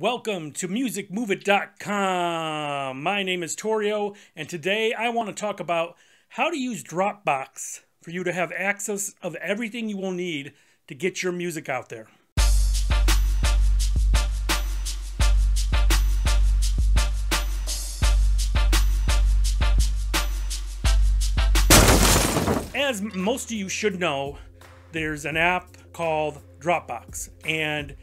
Welcome to musicmoveit.com. My name is Torio, and today I want to talk about how to use Dropbox for you to have access of everything you will need to get your music out there. As most of you should know, there's an app called Dropbox, and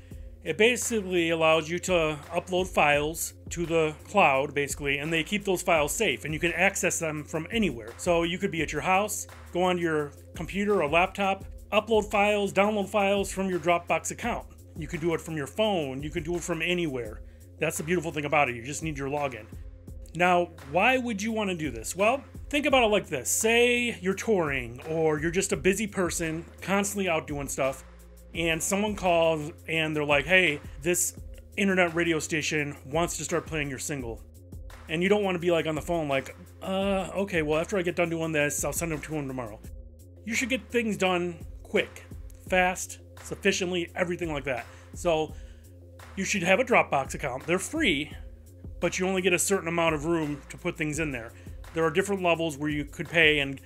it basically allows you to upload files to the cloud, basically, and they keep those files safe and you can access them from anywhere. So you could be at your house, go onto your computer or laptop, upload files, download files from your Dropbox account. You can do it from your phone, you can do it from anywhere. That's the beautiful thing about it, you just need your login. Now, why would you want to do this? Well, think about it like this say you're touring or you're just a busy person, constantly out doing stuff and someone calls and they're like, hey, this internet radio station wants to start playing your single. And you don't want to be like on the phone, like, uh, okay, well, after I get done doing this, I'll send them to them tomorrow. You should get things done quick, fast, sufficiently, everything like that. So you should have a Dropbox account. They're free, but you only get a certain amount of room to put things in there. There are different levels where you could pay and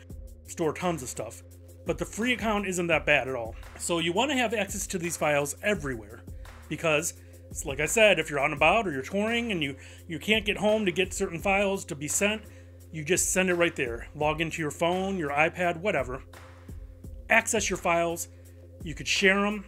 store tons of stuff but the free account isn't that bad at all. So you want to have access to these files everywhere because like I said, if you're on about or you're touring and you, you can't get home to get certain files to be sent, you just send it right there. Log into your phone, your iPad, whatever. Access your files. You could share them,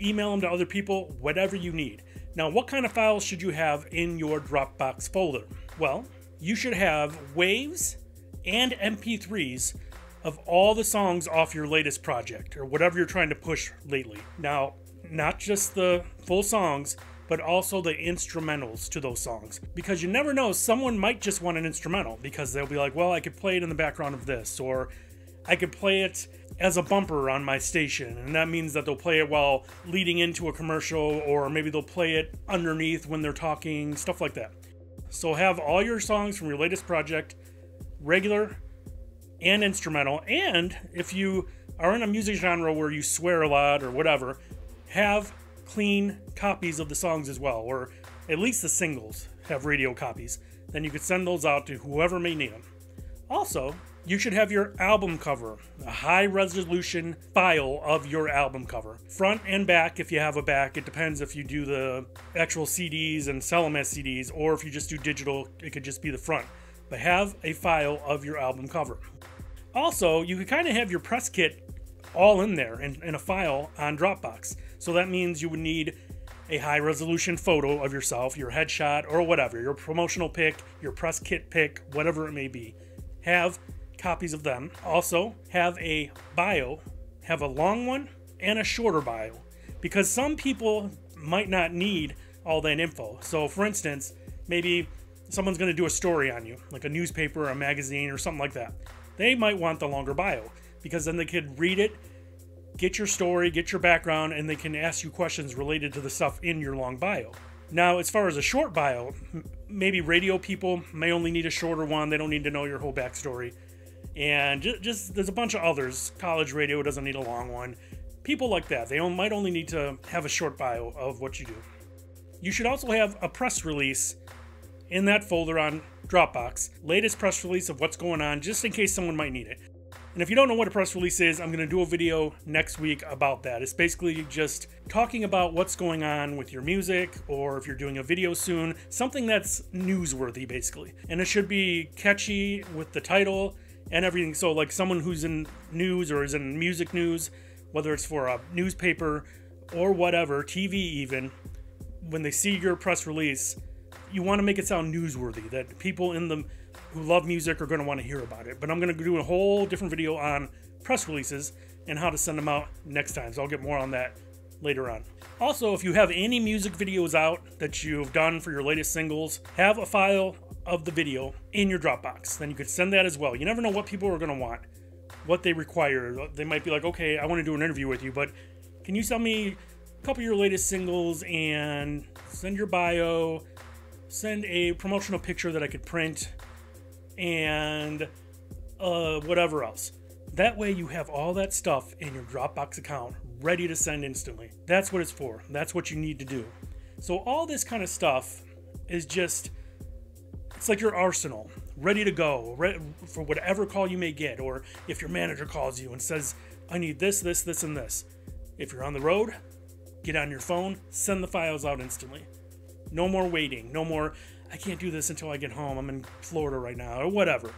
email them to other people, whatever you need. Now, what kind of files should you have in your Dropbox folder? Well, you should have waves and MP3s of all the songs off your latest project or whatever you're trying to push lately. Now, not just the full songs, but also the instrumentals to those songs. Because you never know, someone might just want an instrumental because they'll be like, well, I could play it in the background of this, or I could play it as a bumper on my station. And that means that they'll play it while leading into a commercial, or maybe they'll play it underneath when they're talking, stuff like that. So have all your songs from your latest project, regular and instrumental. And if you are in a music genre where you swear a lot or whatever, have clean copies of the songs as well, or at least the singles have radio copies. Then you could send those out to whoever may need them. Also, you should have your album cover, a high resolution file of your album cover. Front and back, if you have a back, it depends if you do the actual CDs and sell them as CDs, or if you just do digital, it could just be the front. But have a file of your album cover. Also, you could kind of have your press kit all in there in, in a file on Dropbox. So that means you would need a high resolution photo of yourself, your headshot, or whatever, your promotional pic, your press kit pic, whatever it may be. Have copies of them. Also, have a bio, have a long one and a shorter bio, because some people might not need all that info. So, for instance, maybe someone's going to do a story on you, like a newspaper or a magazine or something like that they might want the longer bio because then they could read it, get your story, get your background, and they can ask you questions related to the stuff in your long bio. Now, as far as a short bio, maybe radio people may only need a shorter one. They don't need to know your whole backstory. And just, just there's a bunch of others. College radio doesn't need a long one. People like that, they might only need to have a short bio of what you do. You should also have a press release in that folder on Dropbox, latest press release of what's going on, just in case someone might need it. And if you don't know what a press release is, I'm going to do a video next week about that. It's basically just talking about what's going on with your music, or if you're doing a video soon, something that's newsworthy, basically. And it should be catchy with the title and everything. So, like someone who's in news or is in music news, whether it's for a newspaper or whatever, TV even, when they see your press release, you want to make it sound newsworthy that people in the who love music are going to want to hear about it. But I'm going to do a whole different video on press releases and how to send them out next time. So I'll get more on that later on. Also, if you have any music videos out that you've done for your latest singles, have a file of the video in your Dropbox. Then you could send that as well. You never know what people are going to want, what they require. They might be like, okay, I want to do an interview with you, but can you send me a couple of your latest singles and send your bio, send a promotional picture that I could print and uh, whatever else. That way, you have all that stuff in your Dropbox account ready to send instantly. That's what it's for. That's what you need to do. So all this kind of stuff is just it's like your arsenal, ready to go re- for whatever call you may get, or if your manager calls you and says, "I need this, this, this, and this." If you're on the road, get on your phone, send the files out instantly. No more waiting. No more. I can't do this until I get home. I'm in Florida right now, or whatever.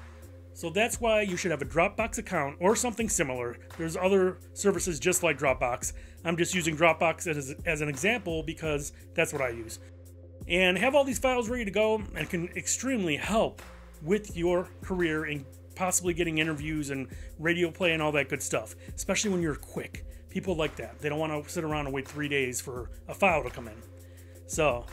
So that's why you should have a Dropbox account or something similar. There's other services just like Dropbox. I'm just using Dropbox as, as an example because that's what I use. And have all these files ready to go and can extremely help with your career and possibly getting interviews and radio play and all that good stuff, especially when you're quick. People like that. They don't want to sit around and wait three days for a file to come in. So,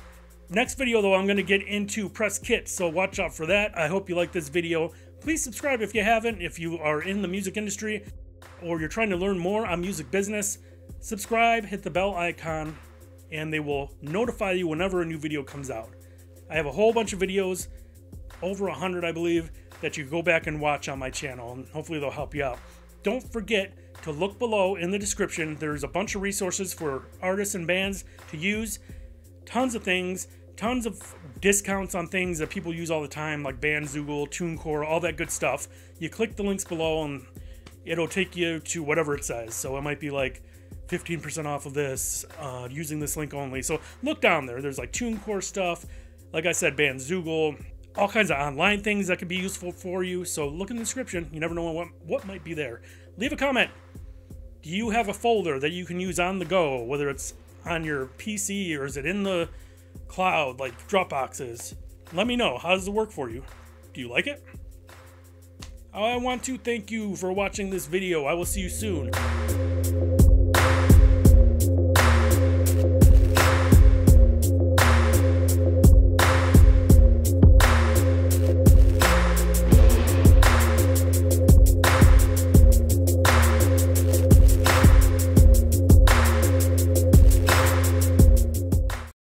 next video though, I'm going to get into press kits, so watch out for that. I hope you like this video. Please subscribe if you haven't, if you are in the music industry or you're trying to learn more on music business. Subscribe, hit the bell icon, and they will notify you whenever a new video comes out. I have a whole bunch of videos, over a hundred, I believe, that you go back and watch on my channel, and hopefully they'll help you out. Don't forget to look below in the description. There's a bunch of resources for artists and bands to use, tons of things, tons of discounts on things that people use all the time, like Bandzoogle, TuneCore, all that good stuff. You click the links below, and it'll take you to whatever it says. So it might be like 15% off of this uh, using this link only. So look down there. There's like TuneCore stuff. Like I said, Bandzoogle, all kinds of online things that could be useful for you. So look in the description. You never know what, what might be there. Leave a comment. Do you have a folder that you can use on the go, whether it's on your PC or is it in the cloud like Dropboxes? Let me know. How does it work for you? Do you like it? I want to thank you for watching this video. I will see you soon.